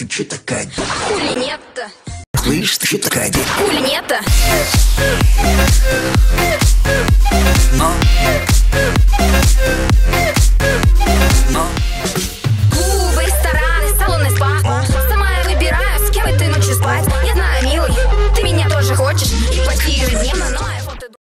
ты че такая? Хули нет-то? Слышь, ты че такая? Хули нет-то? Но. Но. Клубы, спа. Сама выбираю, с кем этой ночью спать. Я знаю, милый, ты меня тоже хочешь.